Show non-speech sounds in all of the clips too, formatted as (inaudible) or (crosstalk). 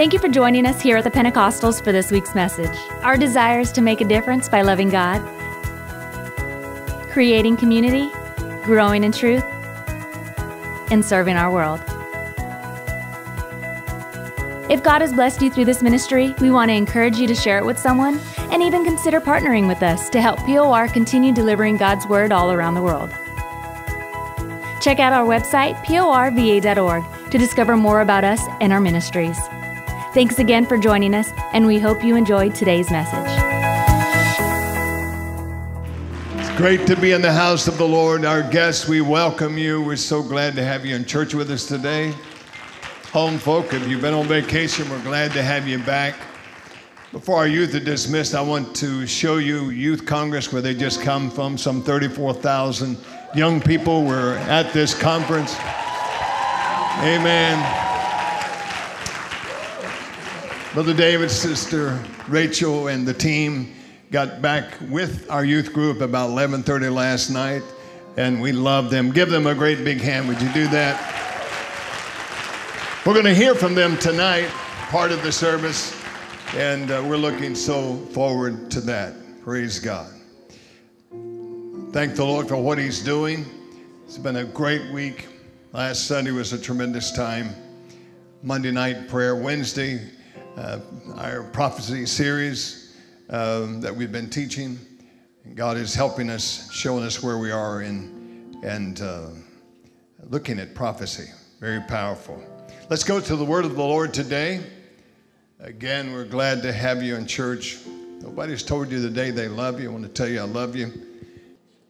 Thank you for joining us here at the Pentecostals for this week's message. Our desire is to make a difference by loving God, creating community, growing in truth, and serving our world. If God has blessed you through this ministry, we want to encourage you to share it with someone and even consider partnering with us to help POR continue delivering God's Word all around the world. Check out our website, porva.org, to discover more about us and our ministries. Thanks again for joining us, and we hope you enjoyed today's message. It's great to be in the house of the Lord. Our guests, we welcome you. We're so glad to have you in church with us today. Home folk, if you've been on vacation, we're glad to have you back. Before our youth are dismissed, I want to show you Youth Congress where they just come from. Some 34,000 young people were at this conference. Amen. Brother David, Sister Rachel, and the team got back with our youth group about 11:30 last night, and we love them. Give them a great big hand. Would you do that? We're going to hear from them tonight, part of the service, and uh, we're looking so forward to that. Praise God. Thank the Lord for what He's doing. It's been a great week. Last Sunday was a tremendous time. Monday night prayer, Wednesday, uh, our prophecy series um, that we've been teaching. God is helping us, showing us where we are in, and uh, looking at prophecy. Very powerful. Let's go to the word of the Lord today. Again, we're glad to have you in church. Nobody's told you the day they love you. I want to tell you I love you.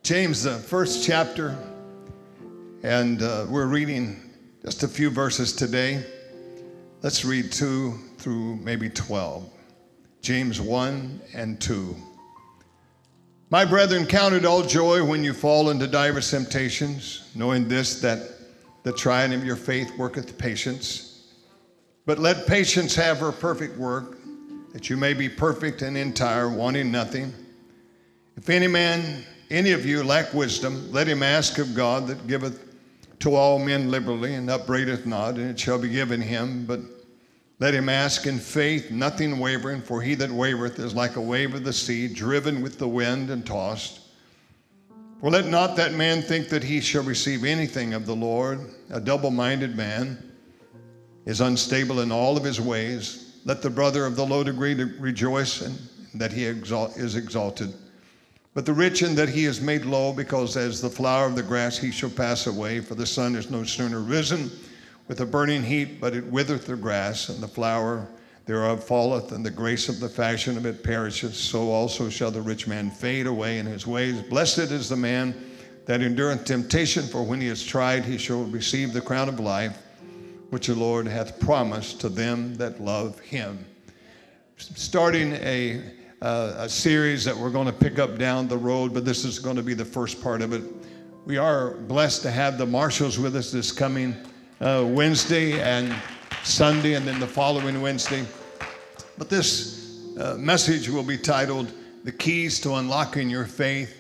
James, the first chapter, and uh, we're reading just a few verses today. Let's read 2 through maybe 12. James 1 and 2. My brethren, count it all joy when you fall into divers temptations, knowing this, that the trying of your faith worketh patience. But let patience have her perfect work, that you may be perfect and entire, wanting nothing. If any man, any of you lack wisdom, let him ask of God that giveth to all men liberally and upbraideth not, and it shall be given him. But let him ask in faith, nothing wavering, for he that wavereth is like a wave of the sea, driven with the wind and tossed. For let not that man think that he shall receive anything of the Lord. A double minded man is unstable in all of his ways. Let the brother of the low degree rejoice in that he is exalted. But the rich in that he is made low, because as the flower of the grass he shall pass away. For the sun is no sooner risen with a burning heat, but it withereth the grass, and the flower thereof falleth, and the grace of the fashion of it perisheth, so also shall the rich man fade away in his ways. Blessed is the man that endureth temptation, for when he is tried, he shall receive the crown of life, which the Lord hath promised to them that love him. Starting a, uh, a series that we're going to pick up down the road, but this is going to be the first part of it. We are blessed to have the marshals with us this coming uh, Wednesday and Sunday, and then the following Wednesday. But this uh, message will be titled The Keys to Unlocking Your Faith.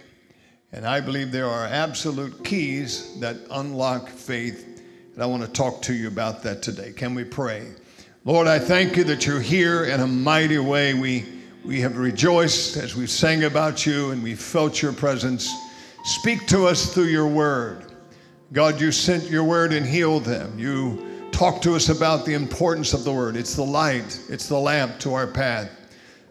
And I believe there are absolute keys that unlock faith. And I want to talk to you about that today. Can we pray? Lord, I thank you that you're here in a mighty way. We, we have rejoiced as we sang about you and we felt your presence. Speak to us through your word. God, you sent your word and healed them. You Talk to us about the importance of the word. It's the light, it's the lamp to our path.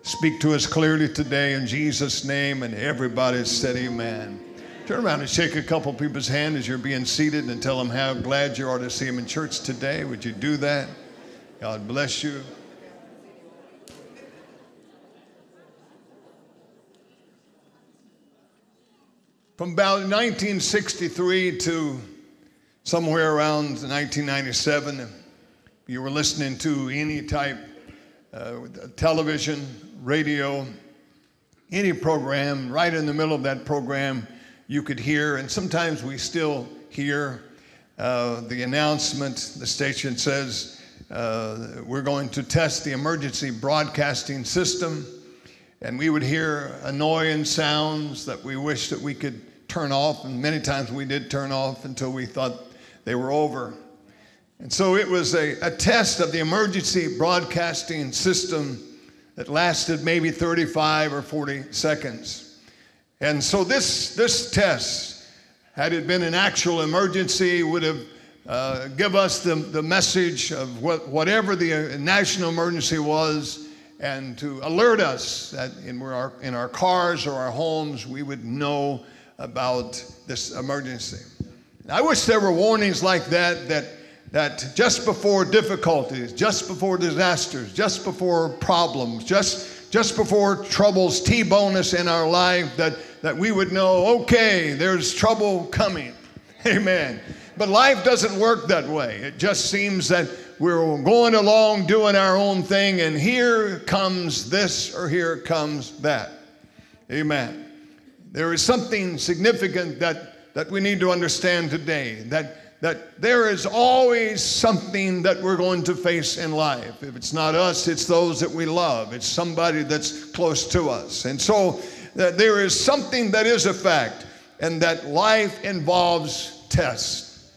Speak to us clearly today in Jesus' name, and everybody said, Amen. Turn around and shake a couple people's hand as you're being seated and tell them how glad you are to see them in church today. Would you do that? God bless you. From about 1963 to somewhere around 1997, you were listening to any type uh, television, radio, any program, right in the middle of that program, you could hear, and sometimes we still hear uh, the announcement. The station says, uh, We're going to test the emergency broadcasting system. And we would hear annoying sounds that we wish that we could turn off. And many times we did turn off until we thought they were over. And so it was a, a test of the emergency broadcasting system that lasted maybe 35 or 40 seconds. And so this, this test, had it been an actual emergency, would have uh, give us the, the message of what, whatever the uh, national emergency was and to alert us that in our, in our cars or our homes we would know about this emergency. I wish there were warnings like that that that just before difficulties, just before disasters, just before problems, just just before troubles T-bone us in our life, that, that we would know, okay, there's trouble coming. (laughs) Amen. But life doesn't work that way. It just seems that we're going along doing our own thing, and here comes this or here comes that. Amen. There is something significant that, that we need to understand today that, that there is always something that we're going to face in life. If it's not us, it's those that we love, it's somebody that's close to us. And so that there is something that is a fact, and that life involves tests.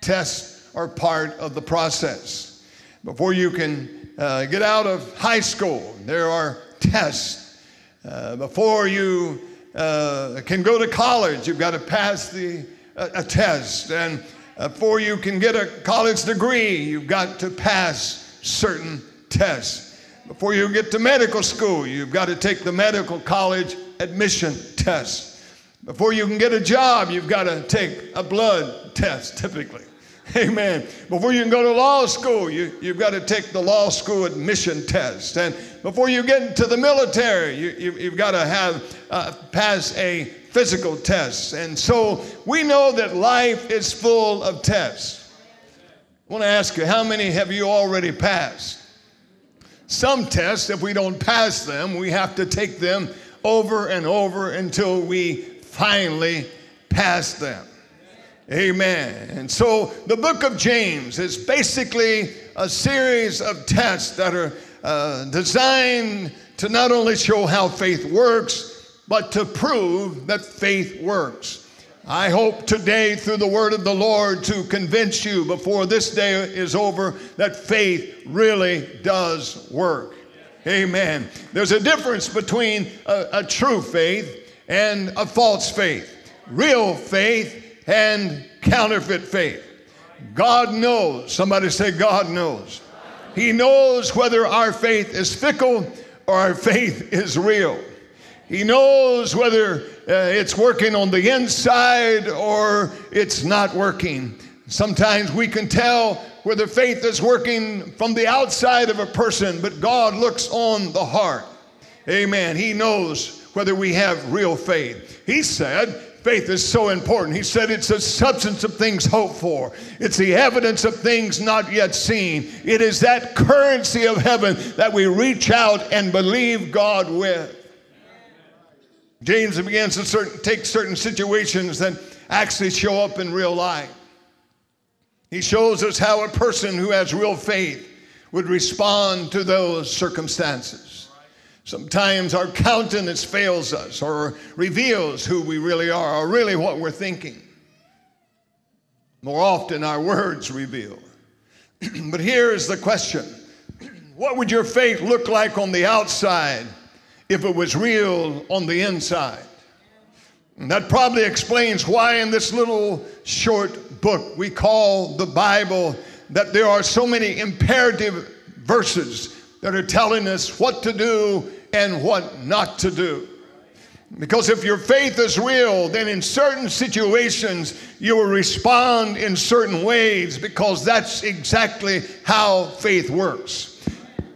Tests are part of the process. Before you can uh, get out of high school, there are tests. Uh, before you uh, can go to college, you've got to pass the, a, a test. And uh, before you can get a college degree, you've got to pass certain tests. Before you get to medical school, you've got to take the medical college admission test. Before you can get a job, you've got to take a blood test, typically. (laughs) Amen. Before you can go to law school, you, you've got to take the law school admission test. And before you get into the military, you, you, have got to have uh, pass a physical test. And so we know that life is full of tests. I want to ask you, how many have you already passed? Some tests, if we don't pass them, we have to take them over and over until we finally pass them. Amen. And so the book of James is basically a series of tests that are uh, designed to not only show how faith works, but to prove that faith works. I hope today, through the word of the Lord, to convince you before this day is over that faith really does work. Amen. There's a difference between a, a true faith and a false faith. Real faith and counterfeit faith. God knows. Somebody say, God knows. He knows whether our faith is fickle or our faith is real. He knows whether uh, it's working on the inside or it's not working. Sometimes we can tell whether faith is working from the outside of a person, but God looks on the heart. Amen. He knows whether we have real faith. He said, Faith is so important. He said it's the substance of things hoped for, it's the evidence of things not yet seen. It is that currency of heaven that we reach out and believe God with. James begins to certain, take certain situations that actually show up in real life. He shows us how a person who has real faith would respond to those circumstances. Sometimes our countenance fails us or reveals who we really are or really what we're thinking. More often, our words reveal. (clears throat) but here is the question (clears throat) What would your faith look like on the outside if it was real on the inside? And that probably explains why, in this little short book we call the Bible, that there are so many imperative verses that are telling us what to do and what not to do. Because if your faith is real, then in certain situations you will respond in certain ways because that's exactly how faith works.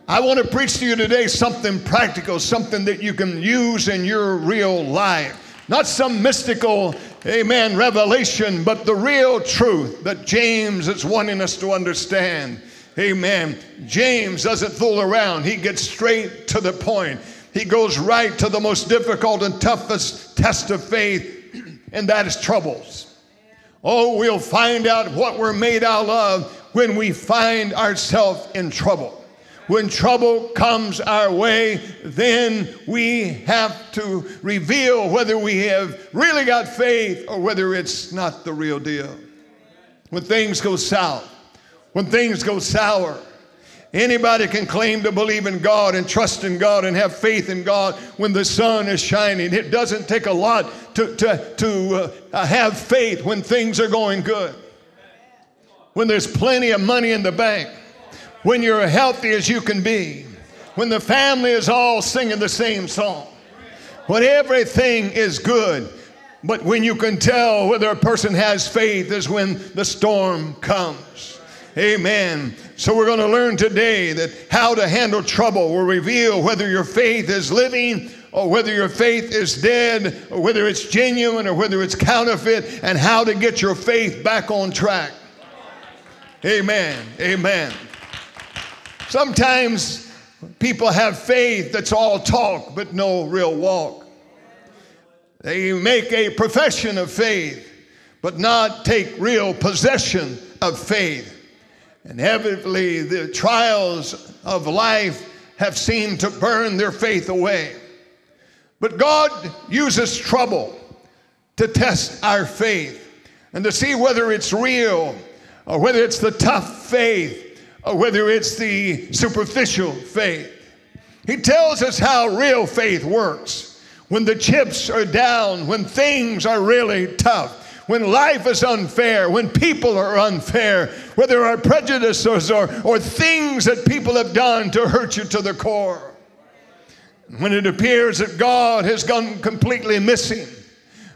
I want to preach to you today something practical, something that you can use in your real life. Not some mystical, amen, revelation, but the real truth that James is wanting us to understand. Amen. James doesn't fool around, he gets straight to the point. He goes right to the most difficult and toughest test of faith, and that is troubles. Oh, we'll find out what we're made out of when we find ourselves in trouble. When trouble comes our way, then we have to reveal whether we have really got faith or whether it's not the real deal. When things go south, when things go sour. Anybody can claim to believe in God and trust in God and have faith in God when the sun is shining. It doesn't take a lot to, to, to uh, have faith when things are going good, when there's plenty of money in the bank, when you're healthy as you can be, when the family is all singing the same song, when everything is good. But when you can tell whether a person has faith is when the storm comes. Amen. So we're going to learn today that how to handle trouble will reveal whether your faith is living or whether your faith is dead or whether it's genuine or whether it's counterfeit and how to get your faith back on track. Amen. Amen. Sometimes people have faith that's all talk but no real walk. They make a profession of faith but not take real possession of faith. Inevitably, the trials of life have seemed to burn their faith away. But God uses trouble to test our faith and to see whether it's real or whether it's the tough faith or whether it's the superficial faith. He tells us how real faith works when the chips are down, when things are really tough when life is unfair, when people are unfair, whether there are prejudices or, or things that people have done to hurt you to the core. When it appears that God has gone completely missing.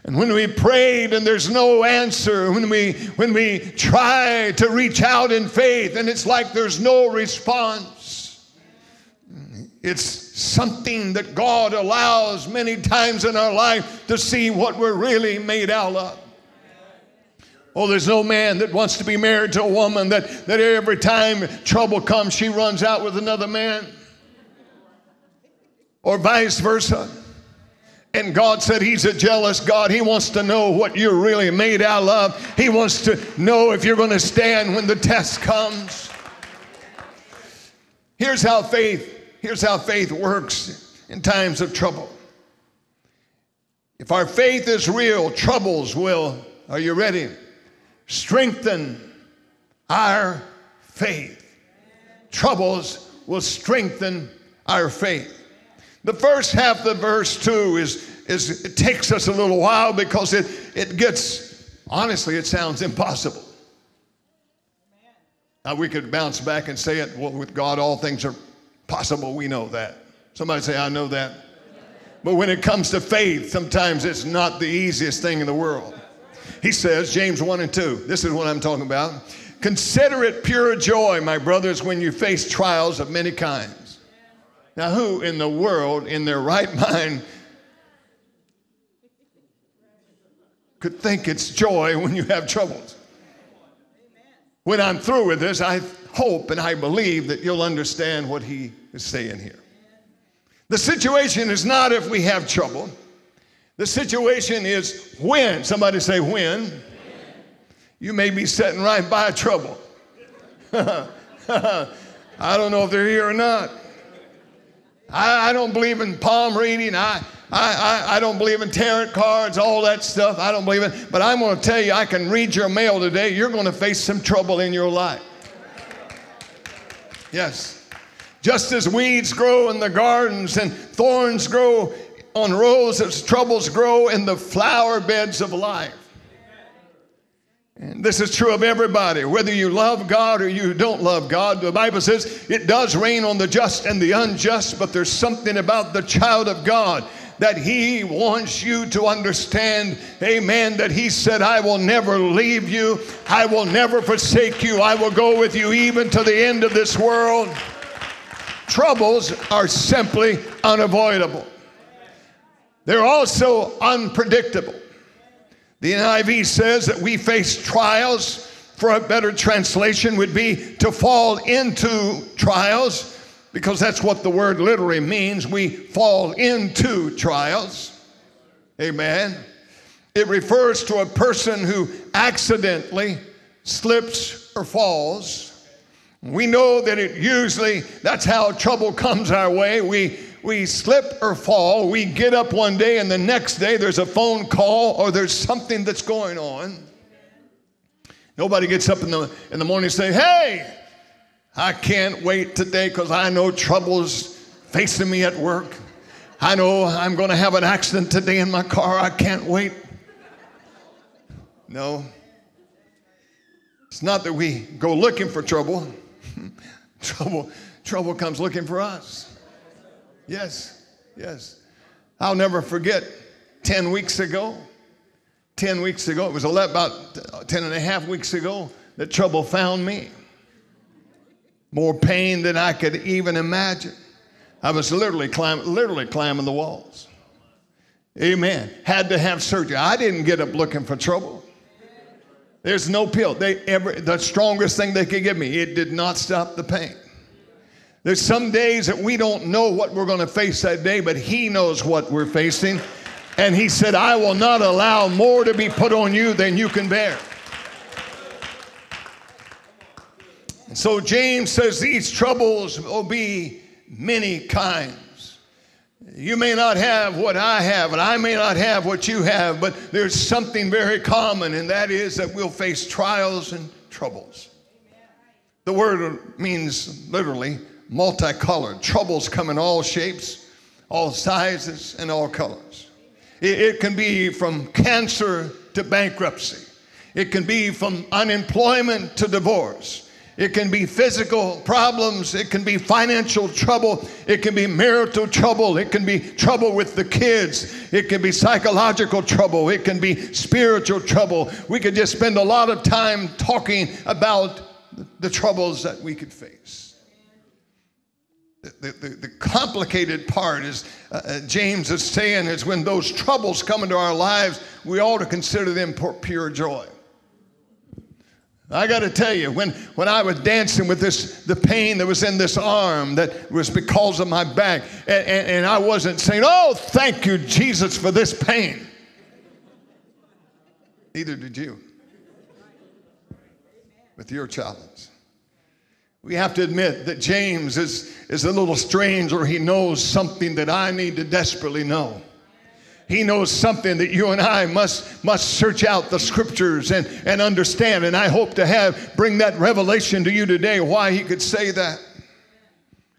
And when we prayed and there's no answer, when we, when we try to reach out in faith and it's like there's no response, it's something that God allows many times in our life to see what we're really made out of. Oh, there's no man that wants to be married to a woman that, that every time trouble comes, she runs out with another man. Or vice versa. And God said He's a jealous God. He wants to know what you're really made out of. He wants to know if you're going to stand when the test comes. Here's how faith, here's how faith works in times of trouble. If our faith is real, troubles will, are you ready? Strengthen our faith. Troubles will strengthen our faith. The first half of verse 2 is, is it takes us a little while because it, it gets, honestly, it sounds impossible. Now, we could bounce back and say it, well, with God, all things are possible. We know that. Somebody say, I know that. But when it comes to faith, sometimes it's not the easiest thing in the world. He says, James 1 and 2, this is what I'm talking about. Consider it pure joy, my brothers, when you face trials of many kinds. Now, who in the world, in their right (laughs) mind, could think it's joy when you have troubles? When I'm through with this, I hope and I believe that you'll understand what he is saying here. The situation is not if we have trouble. The situation is when. Somebody say when. You may be sitting right by trouble. (laughs) I don't know if they're here or not. I, I don't believe in palm reading. I, I, I, I don't believe in tarot cards, all that stuff. I don't believe in. But I'm going to tell you, I can read your mail today. You're going to face some trouble in your life. Yes. Just as weeds grow in the gardens and thorns grow on rows as troubles grow in the flower beds of life. And this is true of everybody, whether you love God or you don't love God. The Bible says it does rain on the just and the unjust, but there's something about the child of God that He wants you to understand. Amen. That He said, I will never leave you, I will never forsake you, I will go with you even to the end of this world. Troubles are simply unavoidable. They're also unpredictable. The NIV says that we face trials. For a better translation would be to fall into trials, because that's what the word literally means. We fall into trials. Amen. It refers to a person who accidentally slips or falls. We know that it usually, that's how trouble comes our way. We we slip or fall, we get up one day and the next day there's a phone call or there's something that's going on. Nobody gets up in the, in the morning and say, hey, I can't wait today because I know trouble's facing me at work. I know I'm going to have an accident today in my car. I can't wait. No. It's not that we go looking for trouble. (laughs) trouble, trouble comes looking for us. Yes, yes. I'll never forget 10 weeks ago, 10 weeks ago, it was about 10 and a half weeks ago that trouble found me. More pain than I could even imagine. I was literally climbing, literally climbing the walls. Amen. Had to have surgery. I didn't get up looking for trouble. There's no pill. They ever the strongest thing they could give me. It did not stop the pain. There's some days that we don't know what we're going to face that day, but He knows what we're facing. And He said, I will not allow more to be put on you than you can bear. So James says these troubles will be many kinds. You may not have what I have, and I may not have what you have, but there's something very common, and that is that we'll face trials and troubles. The word means literally multicolored. Troubles come in all shapes, all sizes, and all colors. It, it can be from cancer to bankruptcy, it can be from unemployment to divorce. It can be physical problems. It can be financial trouble. It can be marital trouble. It can be trouble with the kids. It can be psychological trouble. It can be spiritual trouble. We could just spend a lot of time talking about the troubles that we could face. The, the, the complicated part is, uh, uh, James is saying, is when those troubles come into our lives, we ought to consider them pure joy. I got to tell you, when, when I was dancing with this, the pain that was in this arm that was because of my back, and, and, and I wasn't saying, Oh, thank you, Jesus, for this pain. Neither did you with your challenge. We have to admit that James is, is a little strange, or he knows something that I need to desperately know. He knows something that you and I must, must search out the scriptures and, and understand. And I hope to have bring that revelation to you today why he could say that.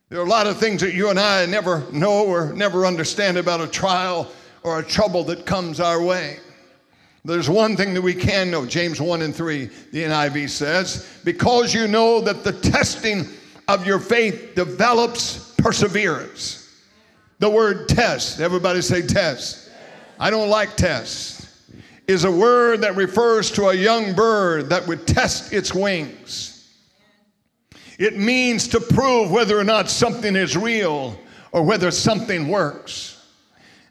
There are a lot of things that you and I never know or never understand about a trial or a trouble that comes our way. There's one thing that we can know. James 1 and 3, the NIV says, because you know that the testing of your faith develops perseverance. The word test, everybody say test. I don't like tests, is a word that refers to a young bird that would test its wings. It means to prove whether or not something is real or whether something works.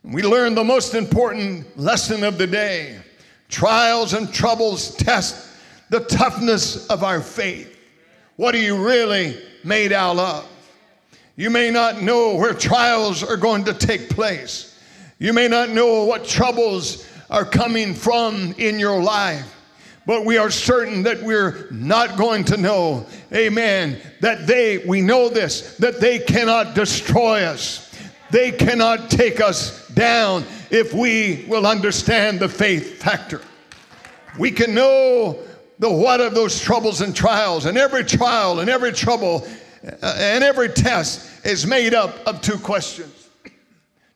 We learn the most important lesson of the day. Trials and troubles test the toughness of our faith. What are you really made out of? You may not know where trials are going to take place. You may not know what troubles are coming from in your life, but we are certain that we're not going to know, amen, that they, we know this, that they cannot destroy us. They cannot take us down if we will understand the faith factor. We can know the what of those troubles and trials, and every trial and every trouble uh, and every test is made up of two questions.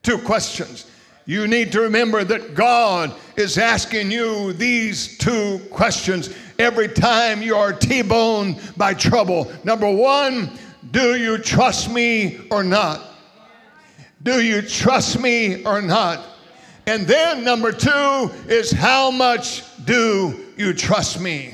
Two questions. You need to remember that God is asking you these two questions every time you are T boned by trouble. Number one, do you trust me or not? Do you trust me or not? And then number two is how much do you trust me?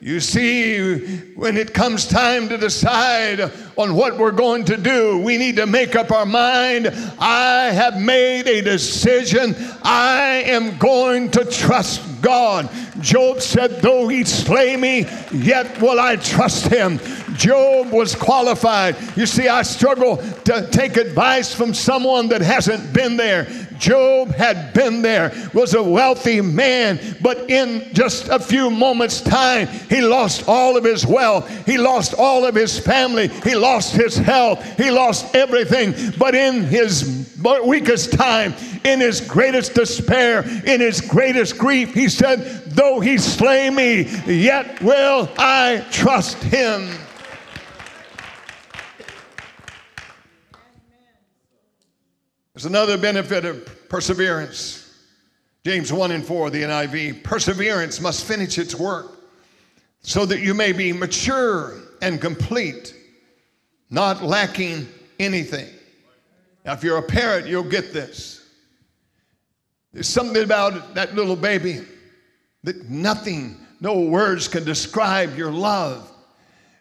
You see, when it comes time to decide on what we're going to do, we need to make up our mind. I have made a decision. I am going to trust God. Job said, Though he slay me, yet will I trust him. Job was qualified. You see, I struggle to take advice from someone that hasn't been there. Job had been there, was a wealthy man, but in just a few moments' time, he lost all of his wealth. He lost all of his family. He lost his health. He lost everything. But in his weakest time, in his greatest despair, in his greatest grief, he said, Though he slay me, yet will I trust him. There's another benefit of perseverance. James 1 and 4, the NIV. Perseverance must finish its work so that you may be mature and complete, not lacking anything. Now, if you're a parent, you'll get this. There's something about that little baby that nothing, no words can describe your love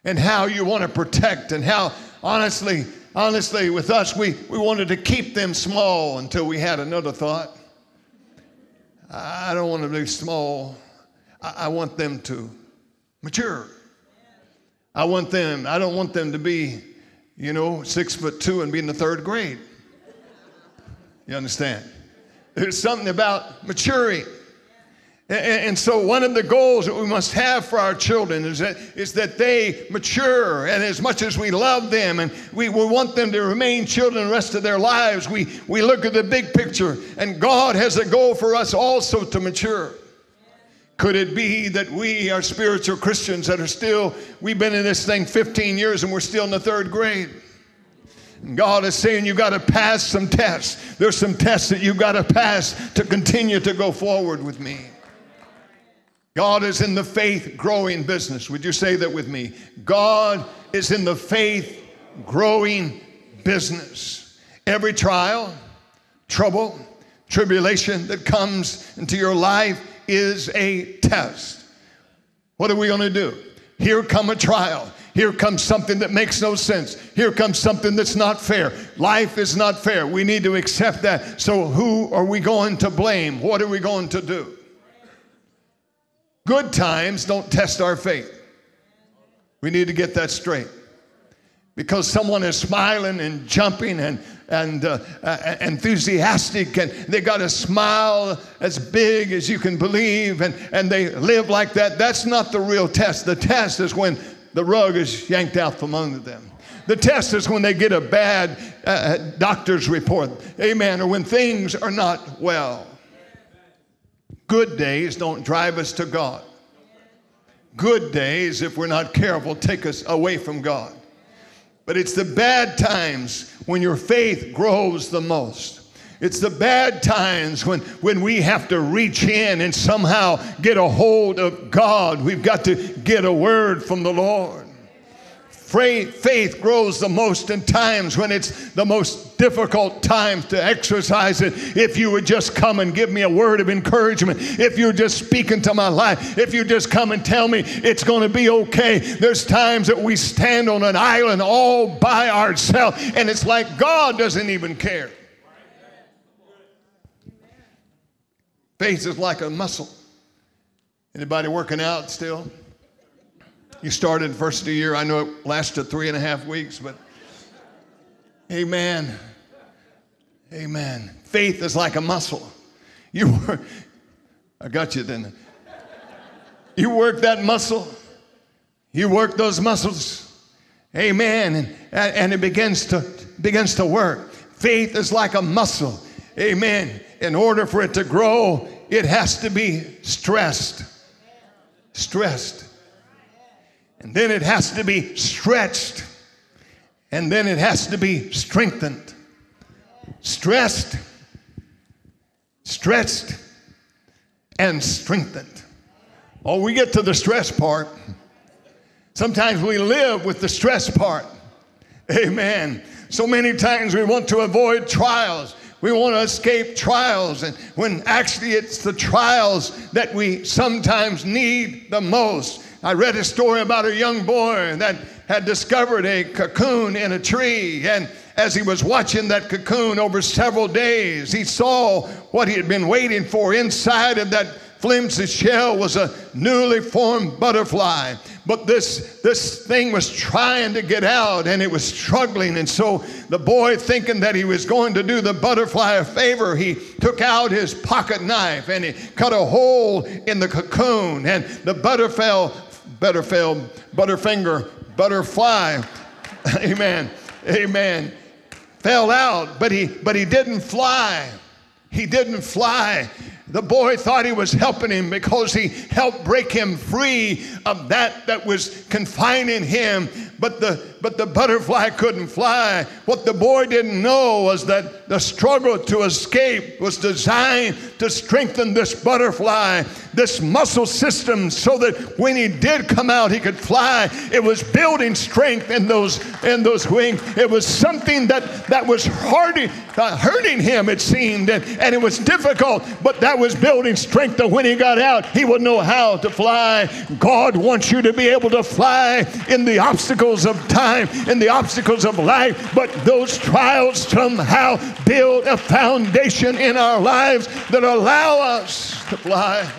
and how you want to protect and how honestly, honestly, with us, we, we wanted to keep them small until we had another thought. I don't want them to be small. I, I want them to mature. I want them, I don't want them to be, you know, six foot two and be in the third grade. You understand? There's something about maturing. And so, one of the goals that we must have for our children is that, is that they mature. And as much as we love them and we, we want them to remain children the rest of their lives, we, we look at the big picture. And God has a goal for us also to mature. Could it be that we are spiritual Christians that are still, we've been in this thing 15 years and we're still in the third grade? God is saying you've got to pass some tests. There's some tests that you've got to pass to continue to go forward with me. God is in the faith growing business. Would you say that with me? God is in the faith growing business. Every trial, trouble, tribulation that comes into your life is a test. What are we going to do? Here come a trial. Here comes something that makes no sense. Here comes something that's not fair. Life is not fair. We need to accept that. So, who are we going to blame? What are we going to do? Good times don't test our faith. We need to get that straight. Because someone is smiling and jumping and, and uh, uh, enthusiastic, and they got a smile as big as you can believe, and, and they live like that. That's not the real test. The test is when the rug is yanked out from under them. The test is when they get a bad uh, doctor's report, amen, or when things are not well. Good days don't drive us to God. Good days, if we're not careful, take us away from God. But it's the bad times when your faith grows the most. It's the bad times when, when we have to reach in and somehow get a hold of God. We've got to get a word from the Lord. Faith grows the most in times when it's the most difficult times to exercise it. If you would just come and give me a word of encouragement, if you're just speak into my life, if you just come and tell me it's going to be okay. There's times that we stand on an island all by ourselves and it's like God doesn't even care. Faith is like a muscle. Anybody working out still? You started first of the year. I know it lasted three and a half weeks, but amen. Amen. Faith is like a muscle. You work, I got you then. You work that muscle, you work those muscles. Amen. And, and it begins to begins to work. Faith is like a muscle. Amen in order for it to grow, it has to be stressed. Stressed. And then it has to be stretched. And then it has to be strengthened. Stressed, stretched, and strengthened. Oh, we get to the stress part. Sometimes we live with the stress part. Amen. So many times we want to avoid trials. We want to escape trials, and when actually it's the trials that we sometimes need the most. I read a story about a young boy that had discovered a cocoon in a tree, and as he was watching that cocoon over several days, he saw what he had been waiting for inside of that flimsy shell was a newly formed butterfly. But this, this thing was trying to get out and it was struggling. And so the boy, thinking that he was going to do the butterfly a favor, he took out his pocket knife and he cut a hole in the cocoon. And the butterfly, butterfly, butterfinger, butterfly, (laughs) amen, amen, fell out, but he, but he didn't fly. He didn't fly. The boy thought he was helping him because he helped break him free of that that was confining him. But the, but the butterfly couldn't fly. What the boy didn't know was that the struggle to escape was designed to strengthen this butterfly, this muscle system, so that when he did come out, he could fly. It was building strength in those, in those wings. It was something that, that was hurting, uh, hurting him, it seemed, and, and it was difficult, but that was building strength that when he got out, he would know how to fly. God wants you to be able to fly in the obstacles of time, in the obstacles of life, but those trials somehow build a foundation in our lives that allow us to fly.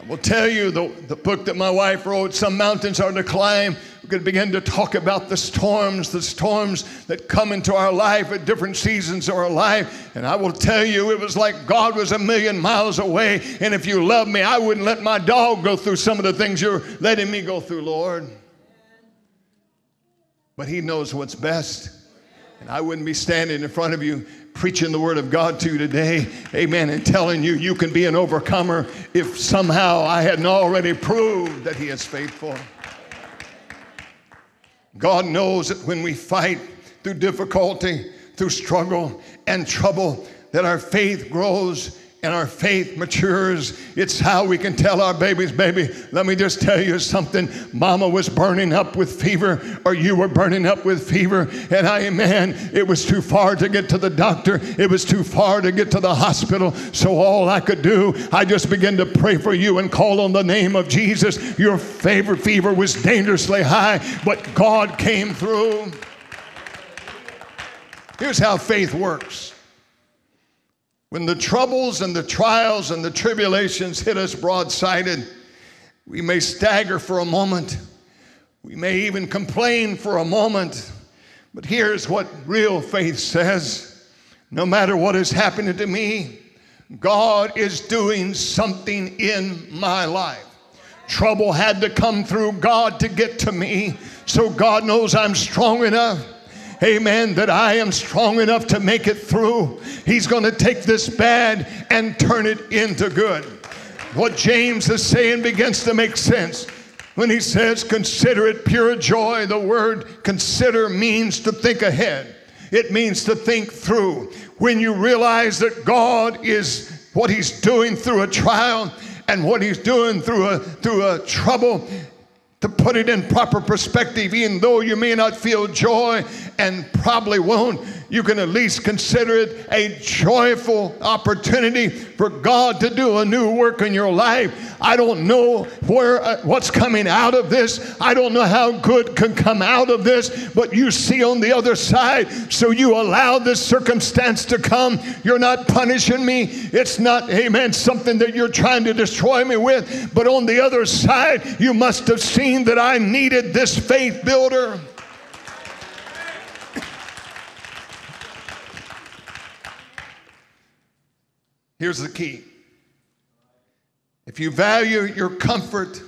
I will tell you the, the book that my wife wrote, Some Mountains Are to Climb could begin to talk about the storms, the storms that come into our life at different seasons of our life. And I will tell you, it was like God was a million miles away. And if you love me, I wouldn't let my dog go through some of the things you're letting me go through, Lord. But He knows what's best. And I wouldn't be standing in front of you preaching the word of God to you today, amen, and telling you you can be an overcomer if somehow I hadn't already proved that He is faithful. God knows that when we fight through difficulty, through struggle and trouble, that our faith grows and our faith matures. It's how we can tell our babies, baby, let me just tell you something. Mama was burning up with fever, or you were burning up with fever, and I, man, it was too far to get to the doctor. It was too far to get to the hospital. So all I could do, I just began to pray for you and call on the name of Jesus. Your favorite fever was dangerously high, but God came through. Here's how faith works. When the troubles and the trials and the tribulations hit us broadsided, we may stagger for a moment. We may even complain for a moment. But here's what real faith says no matter what is happening to me, God is doing something in my life. Trouble had to come through God to get to me, so God knows I'm strong enough amen, that I am strong enough to make it through. He's going to take this bad and turn it into good. What James is saying begins to make sense. When he says, consider it pure joy, the word consider means to think ahead. It means to think through. When you realize that God is what he's doing through a trial and what he's doing through a, through a trouble, to put it in proper perspective, even though you may not feel joy and probably won't, you can at least consider it a joyful opportunity for God to do a new work in your life. I don't know where uh, what's coming out of this. I don't know how good can come out of this, but you see on the other side. So you allow this circumstance to come. You're not punishing me. It's not, amen, something that you're trying to destroy me with. But on the other side, you must have seen that I needed this faith builder. Here's the key if you value your comfort,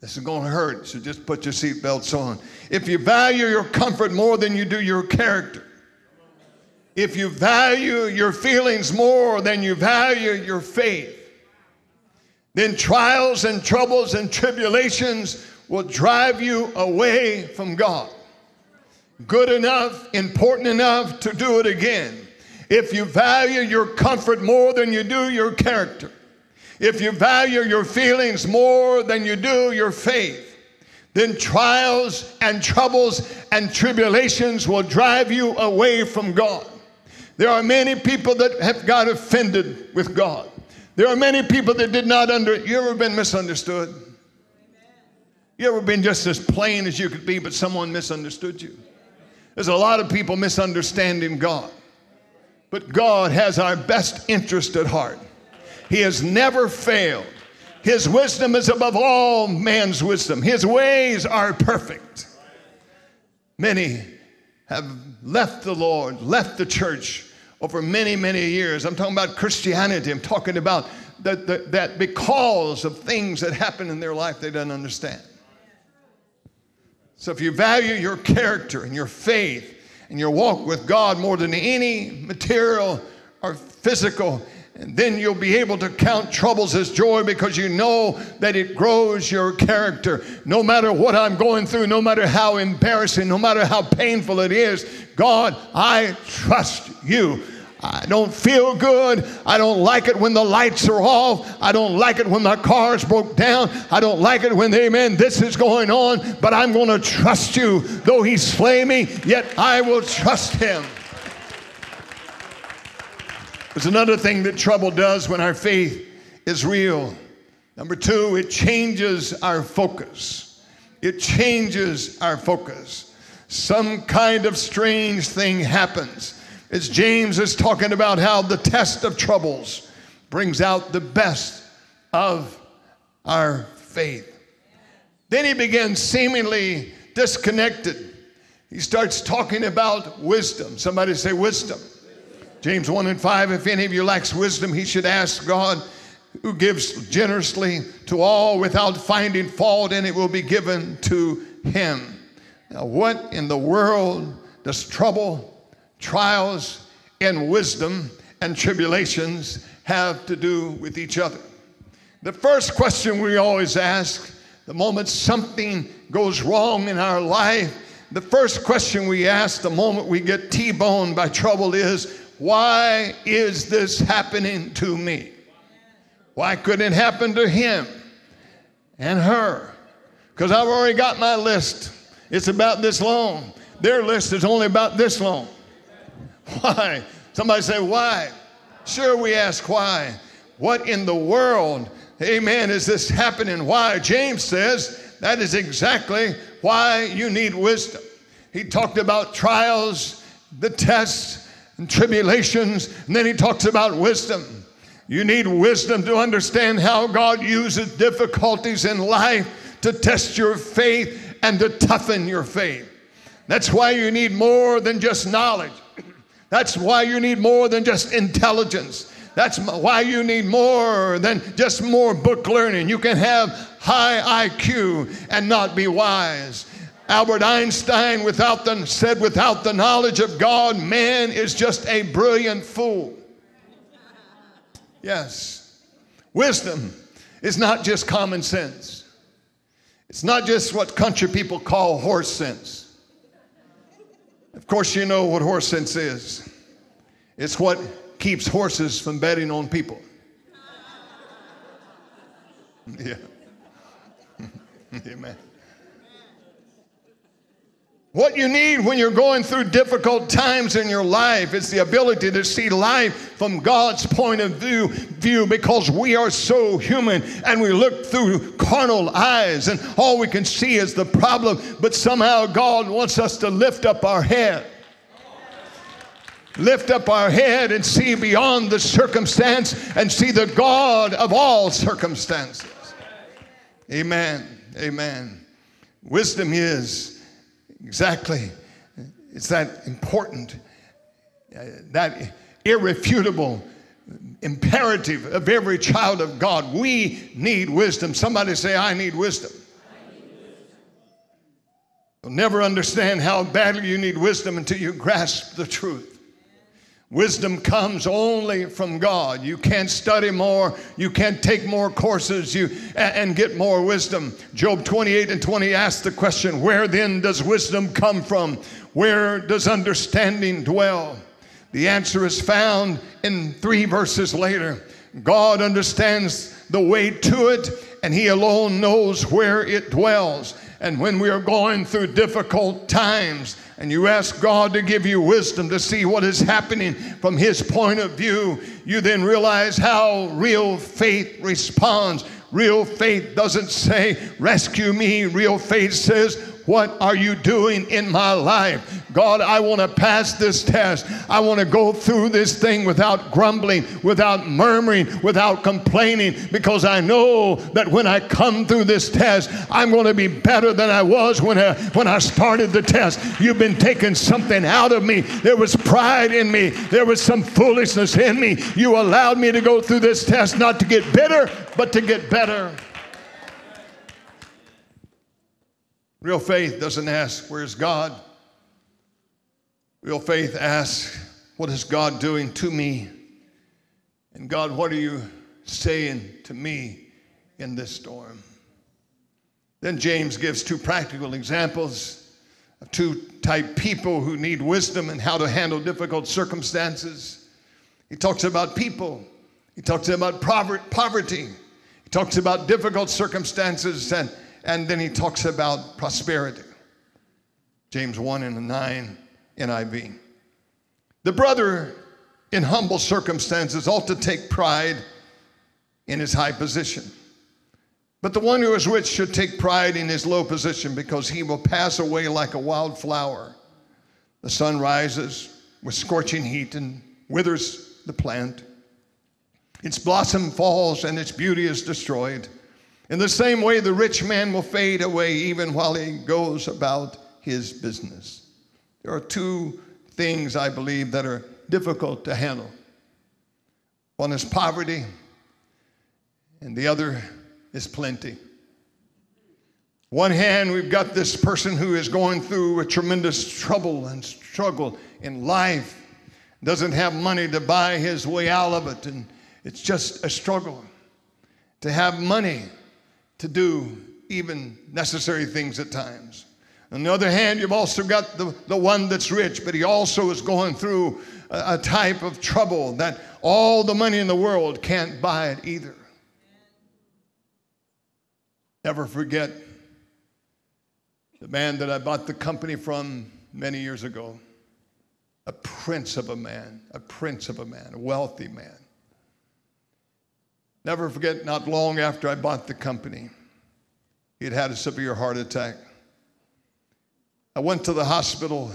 this is going to hurt, so just put your seatbelts on. If you value your comfort more than you do your character, if you value your feelings more than you value your faith, then trials and troubles and tribulations will drive you away from God. Good enough, important enough to do it again if you value your comfort more than you do your character, if you value your feelings more than you do your faith, then trials and troubles and tribulations will drive you away from God. There are many people that have got offended with God. There are many people that did not under. You ever been misunderstood? You ever been just as plain as you could be, but someone misunderstood you? There's a lot of people misunderstanding God. But God has our best interest at heart. He has never failed. His wisdom is above all man's wisdom. His ways are perfect. Many have left the Lord, left the church over many, many years. I'm talking about Christianity. I'm talking about that, that, that because of things that happen in their life they don't understand. So if you value your character and your faith and your walk with God more than any material or physical. And then you'll be able to count troubles as joy because you know that it grows your character. No matter what I'm going through, no matter how embarrassing, no matter how painful it is, God, I trust you. I don't feel good. I don't like it when the lights are off. I don't like it when my car's broke down. I don't like it when, amen, this is going on. But I'm going to trust you. Though he slay me, yet I will trust him. There's another thing that trouble does when our faith is real. Number two, it changes our focus. It changes our focus. Some kind of strange thing happens as James is talking about how the test of troubles brings out the best of our faith. Then he begins seemingly disconnected. He starts talking about wisdom. Somebody say wisdom. James 1 and 5 If any of you lacks wisdom, he should ask God, who gives generously to all without finding fault, and it will be given to him. Now, what in the world does trouble trials and wisdom and tribulations have to do with each other. The first question we always ask the moment something goes wrong in our life, the first question we ask the moment we get T boned by trouble is, Why is this happening to me? Why couldn't it happen to him and her? Because I've already got my list. It's about this long. Their list is only about this long. Why? Somebody say, why? Sure, we ask why. What in the world, amen, is this happening? Why? James says that is exactly why you need wisdom. He talked about trials, the tests, and tribulations, and then he talks about wisdom. You need wisdom to understand how God uses difficulties in life to test your faith and to toughen your faith. That's why you need more than just knowledge. That's why you need more than just intelligence. That's why you need more than just more book learning. You can have high IQ and not be wise. Albert Einstein without the, said, without the knowledge of God, man is just a brilliant fool. Yes. Wisdom is not just common sense. It's not just what country people call horse sense. Of course, you know what horse sense is it's what keeps horses from betting on people. (laughs) Yeah. (laughs) Amen. What you need when you're going through difficult times in your life is the ability to see life from God's point of view, view because we are so human and we look through carnal eyes and all we can see is the problem, but somehow God wants us to lift up our head. Lift up our head and see beyond the circumstance and see the God of all circumstances. Amen. Amen. Wisdom is Exactly. It's that important, uh, that irrefutable imperative of every child of God. We need wisdom. Somebody say, I need wisdom. You'll never understand how badly you need wisdom until you grasp the truth. Wisdom comes only from God. You can't study more. You can't take more courses you, and get more wisdom. Job 28 and 20 asks the question Where then does wisdom come from? Where does understanding dwell? The answer is found in three verses later. God understands the way to it, and He alone knows where it dwells. And when we are going through difficult times, and you ask God to give you wisdom to see what is happening from His point of view, you then realize how real faith responds. Real faith doesn't say, Rescue me. Real faith says, what are you doing in my life? God, I want to pass this test. I want to go through this thing without grumbling, without murmuring, without complaining, because I know that when I come through this test, I'm going to be better than I was when I, when I started the test. You've been taking something out of me. There was pride in me, there was some foolishness in me. You allowed me to go through this test not to get bitter, but to get better. Real faith doesn't ask, Where's God? Real faith asks, What is God doing to me? And God, what are you saying to me in this storm? Then James gives two practical examples of two type people who need wisdom and how to handle difficult circumstances. He talks about people. He talks about poverty. He talks about difficult circumstances and, and then he talks about prosperity. James 1 and 9 NIV. The brother in humble circumstances ought to take pride in his high position. But the one who is rich should take pride in his low position because he will pass away like a wild flower. The sun rises with scorching heat and withers the plant. Its blossom falls and its beauty is destroyed. In the same way, the rich man will fade away even while he goes about his business. There are two things I believe that are difficult to handle one is poverty, and the other is plenty. One hand, we've got this person who is going through a tremendous trouble and struggle in life, doesn't have money to buy his way out of it, and it's just a struggle to have money to do even necessary things at times. On the other hand, you've also got the, the one that's rich, but he also is going through a, a type of trouble that all the money in the world can't buy it either. Never forget the man that I bought the company from many years ago. A prince of a man, a prince of a man, a wealthy man. Never forget, not long after I bought the company, he had had a severe heart attack. I went to the hospital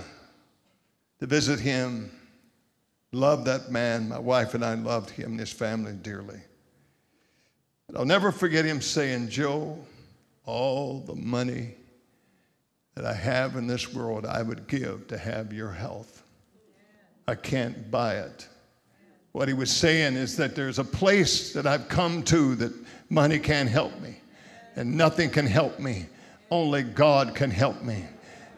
to visit him. Loved that man. My wife and I loved him and his family dearly. I'll never forget him saying, Joe, all the money that I have in this world, I would give to have your health. I can't buy it. What he was saying is that there's a place that I've come to that money can't help me, and nothing can help me. Only God can help me.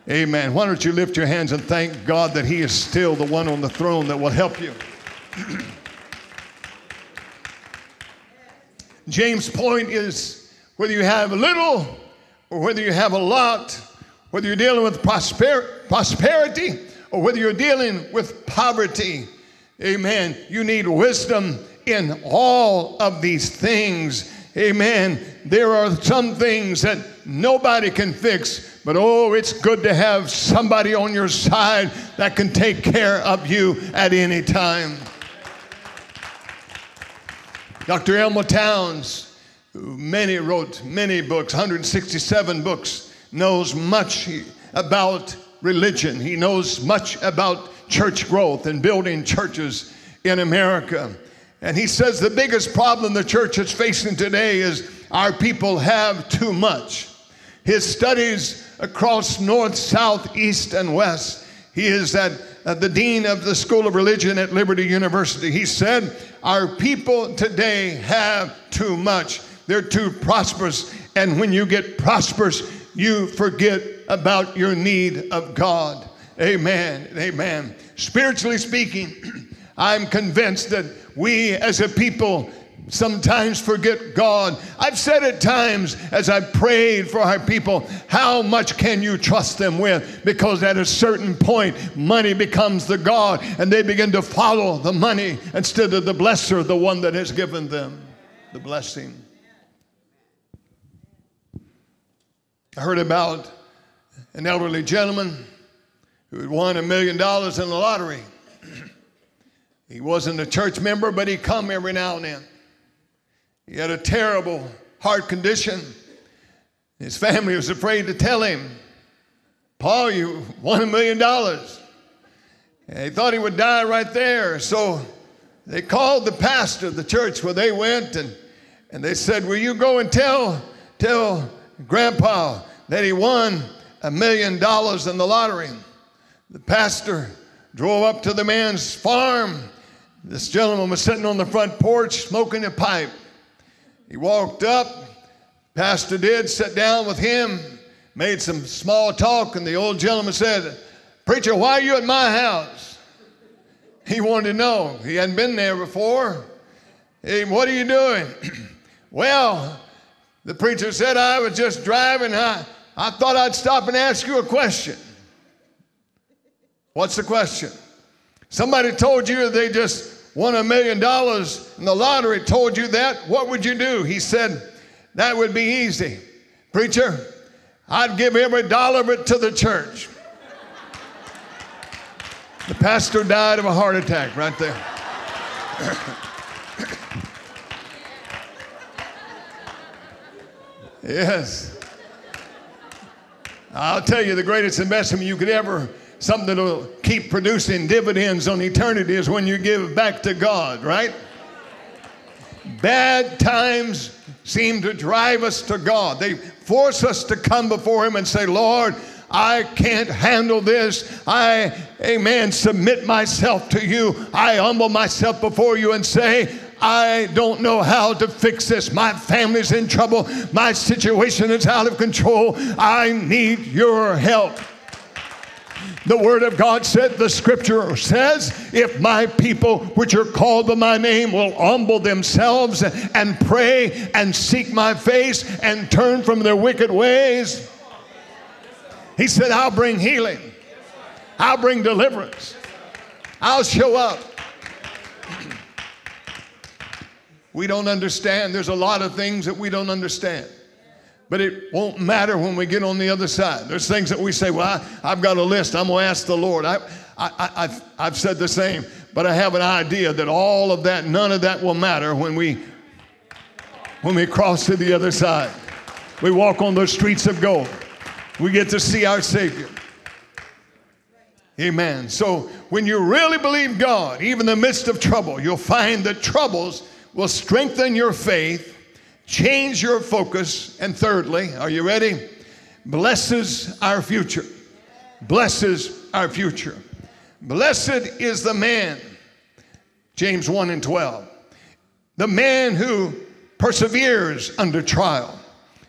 Amen. Why don't you lift your hands and thank God that He is still the one on the throne that will help you. (clears throat) James' point is whether you have a little or whether you have a lot, whether you're dealing with prosper- prosperity or whether you're dealing with poverty, amen, you need wisdom in all of these things. Amen. There are some things that nobody can fix, but oh, it's good to have somebody on your side that can take care of you at any time. Dr. Elmer Towns many wrote many books, 167 books, knows much about religion. He knows much about church growth and building churches in America. And he says the biggest problem the church is facing today is our people have too much. His studies across north, south, east, and west. He is at, at the dean of the School of Religion at Liberty University. He said, Our people today have too much. They're too prosperous. And when you get prosperous, you forget about your need of God. Amen. Amen. Spiritually speaking, (clears throat) I'm convinced that we as a people sometimes forget God. I've said at times as I've prayed for our people, how much can you trust them with? Because at a certain point, money becomes the God and they begin to follow the money instead of the blesser, the one that has given them the blessing. I heard about an elderly gentleman who had won a million dollars in the lottery. (clears throat) he wasn't a church member, but he'd come every now and then. He had a terrible heart condition. His family was afraid to tell him, Paul, you won a million dollars. He thought he would die right there. So they called the pastor of the church where they went and, and they said, Will you go and tell, tell grandpa that he won a million dollars in the lottery. The pastor drove up to the man's farm. This gentleman was sitting on the front porch smoking a pipe. He walked up, pastor did, sat down with him, made some small talk, and the old gentleman said, Preacher, why are you at my house? He wanted to know. He hadn't been there before. Hey, what are you doing? (clears throat) well, the preacher said, I was just driving. I, I thought I'd stop and ask you a question. What's the question? Somebody told you they just won a million dollars in the lottery, told you that. What would you do? He said, That would be easy. Preacher, I'd give every dollar of it to the church. The pastor died of a heart attack right there. (laughs) yes. I'll tell you the greatest investment you could ever, something that'll keep producing dividends on eternity is when you give back to God, right? Bad times seem to drive us to God. They force us to come before Him and say, Lord, I can't handle this. I, amen, submit myself to you. I humble myself before you and say, I don't know how to fix this. My family's in trouble. My situation is out of control. I need your help. The word of God said, the scripture says, if my people which are called by my name will humble themselves and pray and seek my face and turn from their wicked ways, he said, I'll bring healing. I'll bring deliverance. I'll show up. We don't understand. There's a lot of things that we don't understand. But it won't matter when we get on the other side. There's things that we say, well, I, have got a list. I'm going to ask the Lord. I, I, I've, I've said the same, but I have an idea that all of that, none of that will matter when we, when we cross to the other side. We walk on those streets of gold we get to see our Savior. Amen. So when you really believe God, even in the midst of trouble, you'll find that troubles will strengthen your faith, change your focus, and thirdly, are you ready? Blesses our future. Blesses our future. Blessed is the man, James 1 and 12, the man who perseveres under trial,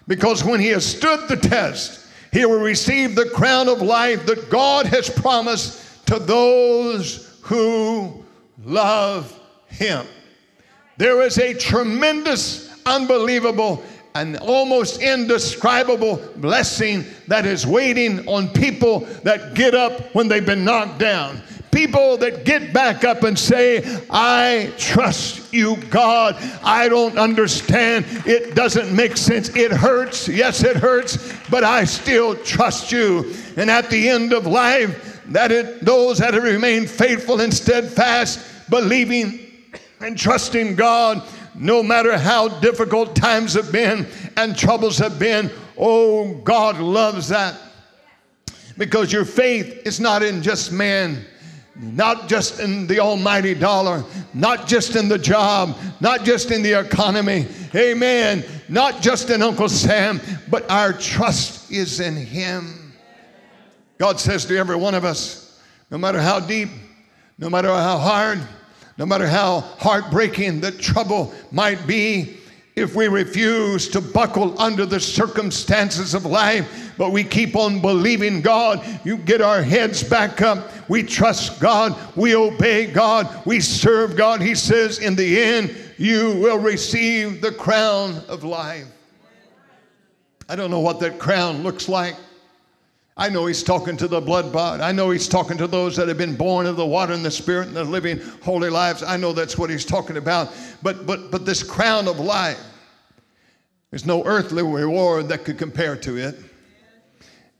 because when he has stood the test, he will receive the crown of life that God has promised to those who love Him. There is a tremendous, unbelievable, and almost indescribable blessing that is waiting on people that get up when they've been knocked down people that get back up and say, I trust you, God. I don't understand. It doesn't make sense. It hurts. Yes, it hurts, but I still trust you. And at the end of life, that it, those that have remained faithful and steadfast, believing and trusting God, no matter how difficult times have been and troubles have been, oh, God loves that. Because your faith is not in just man not just in the almighty dollar, not just in the job, not just in the economy, amen, not just in Uncle Sam, but our trust is in Him. God says to every one of us, no matter how deep, no matter how hard, no matter how heartbreaking the trouble might be, if we refuse to buckle under the circumstances of life, but we keep on believing God, you get our heads back up. We trust God, we obey God, we serve God. He says, in the end, you will receive the crown of life. I don't know what that crown looks like. I know he's talking to the blood bought. I know he's talking to those that have been born of the water and the spirit and are living holy lives. I know that's what he's talking about. But but but this crown of life, there's no earthly reward that could compare to it.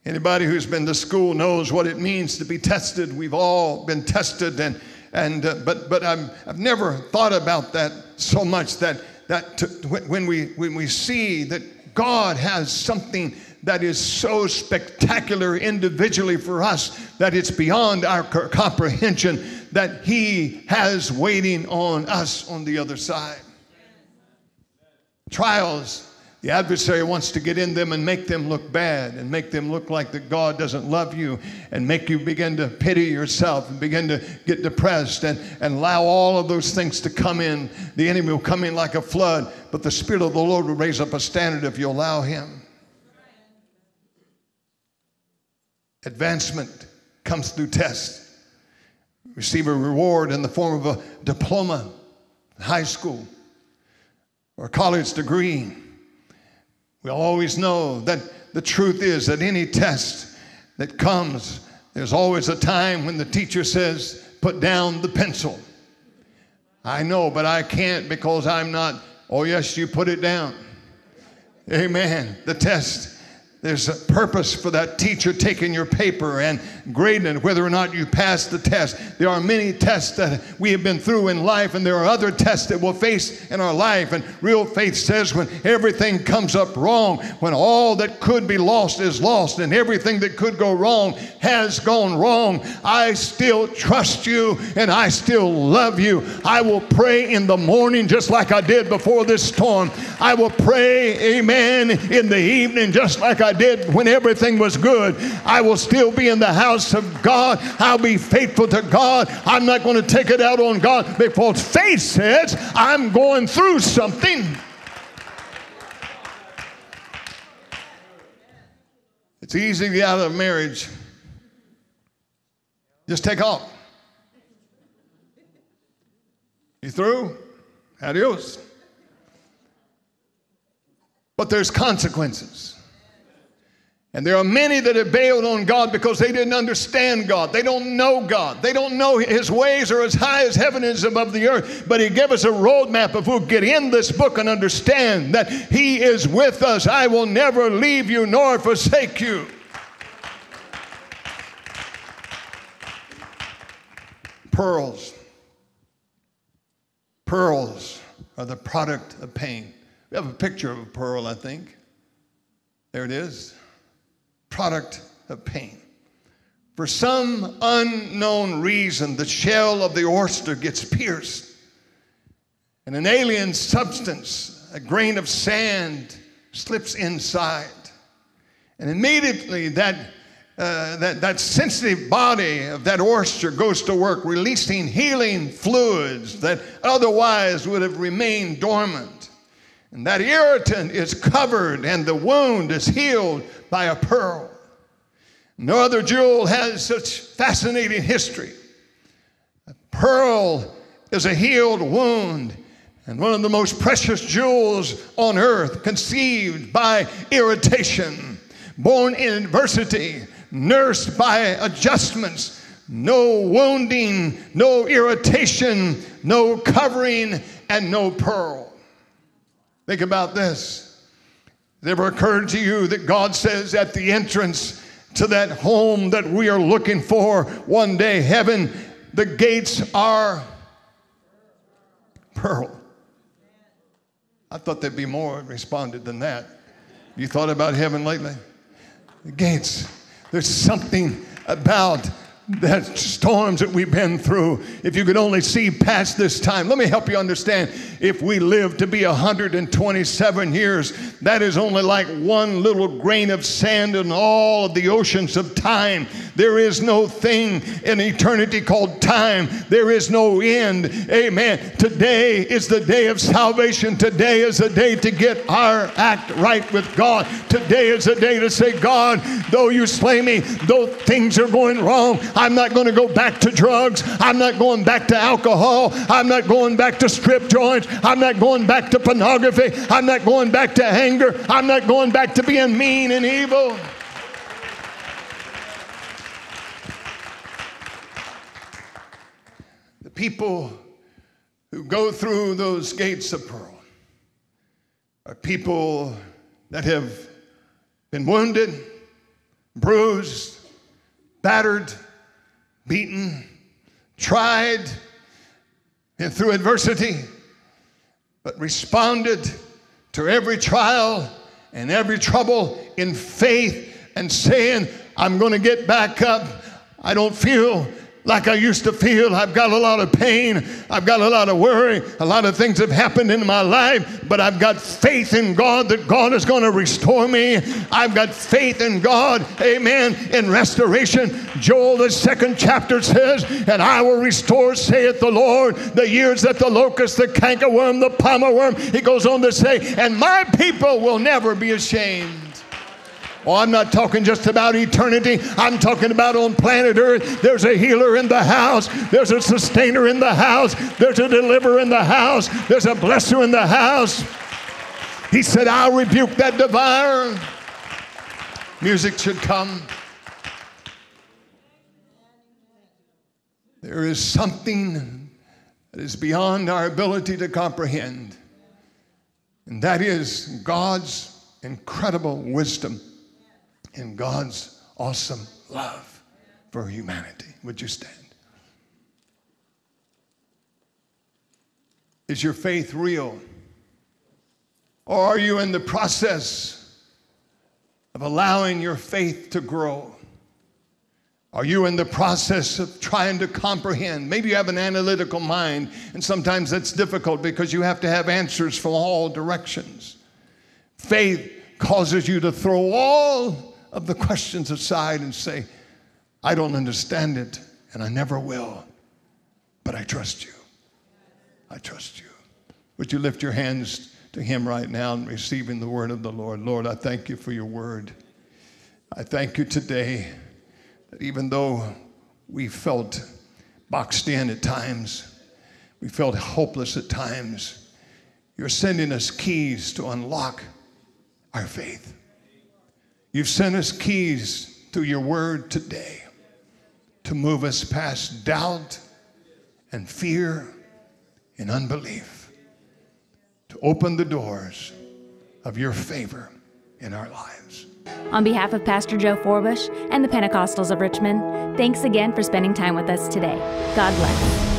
Anybody who's been to school knows what it means to be tested. We've all been tested, and and uh, but but I'm, I've never thought about that so much that that to, when we when we see that God has something that is so spectacular individually for us that it's beyond our comprehension that He has waiting on us on the other side. Trials the adversary wants to get in them and make them look bad and make them look like that God doesn't love you and make you begin to pity yourself and begin to get depressed and, and allow all of those things to come in. The enemy will come in like a flood, but the Spirit of the Lord will raise up a standard if you allow him. Advancement comes through tests. receive a reward in the form of a diploma, high school, or a college degree. We always know that the truth is that any test that comes, there's always a time when the teacher says, Put down the pencil. I know, but I can't because I'm not. Oh, yes, you put it down. Amen. The test there's a purpose for that teacher taking your paper and grading it, whether or not you pass the test. There are many tests that we have been through in life, and there are other tests that we'll face in our life. And real faith says when everything comes up wrong, when all that could be lost is lost, and everything that could go wrong has gone wrong, I still trust you and I still love you. I will pray in the morning just like I did before this storm. I will pray, amen, in the evening just like I I did when everything was good. I will still be in the house of God. I'll be faithful to God. I'm not going to take it out on God because faith says I'm going through something. It's easy to get out of marriage. Just take off. You through? Adios. But there's consequences. And there are many that have bailed on God because they didn't understand God. They don't know God. They don't know His ways are as high as heaven is above the earth. But He gave us a roadmap if we'll get in this book and understand that He is with us. I will never leave you nor forsake you. Pearls. Pearls are the product of pain. We have a picture of a pearl, I think. There it is product of pain. For some unknown reason, the shell of the oyster gets pierced, and an alien substance, a grain of sand, slips inside. And immediately, that, uh, that, that sensitive body of that oyster goes to work, releasing healing fluids that otherwise would have remained dormant. And that irritant is covered, and the wound is healed by a pearl. No other jewel has such fascinating history. A pearl is a healed wound and one of the most precious jewels on earth, conceived by irritation, born in adversity, nursed by adjustments, no wounding, no irritation, no covering, and no pearl. Think about this. Has ever occurred to you that God says at the entrance to that home that we are looking for one day, heaven, the gates are pearl? I thought there'd be more responded than that. You thought about heaven lately? The gates. There's something about that storms that we've been through, if you could only see past this time. Let me help you understand. If we live to be 127 years, that is only like one little grain of sand in all of the oceans of time. There is no thing in eternity called time. There is no end. Amen. Today is the day of salvation. Today is the day to get our act right with God. Today is the day to say, God, though you slay me, though things are going wrong, I'm not going to go back to drugs. I'm not going back to alcohol. I'm not going back to strip joints. I'm not going back to pornography. I'm not going back to anger. I'm not going back to being mean and evil. The people who go through those gates of pearl are people that have been wounded, bruised, battered, beaten, tried, and through adversity, but responded to every trial and every trouble in faith and saying, I'm going to get back up. I don't feel like I used to feel. I've got a lot of pain. I've got a lot of worry. A lot of things have happened in my life, but I've got faith in God that God is going to restore me. I've got faith in God, amen, in restoration. Joel, the second chapter says, And I will restore, saith the Lord, the years that the locust, the cankerworm, the palmer worm, he goes on to say, And my people will never be ashamed. Oh, I'm not talking just about eternity. I'm talking about on planet Earth. There's a healer in the house. There's a sustainer in the house. There's a deliverer in the house. There's a blesser in the house. He said, I'll rebuke that devourer. Music should come. There is something that is beyond our ability to comprehend, and that is God's incredible wisdom and God's awesome love for humanity. Would you stand? Is your faith real? Or are you in the process of allowing your faith to grow? Are you in the process of trying to comprehend? Maybe you have an analytical mind, and sometimes that's difficult because you have to have answers from all directions. Faith causes you to throw all of the questions aside and say, I don't understand it, and I never will, but I trust you. I trust you. Would you lift your hands to Him right now and receiving the word of the Lord? Lord, I thank you for your word. I thank you today that even though we felt boxed in at times, we felt hopeless at times, you're sending us keys to unlock our faith. You've sent us keys through your word today to move us past doubt and fear and unbelief, to open the doors of your favor in our lives. On behalf of Pastor Joe Forbush and the Pentecostals of Richmond, thanks again for spending time with us today. God bless.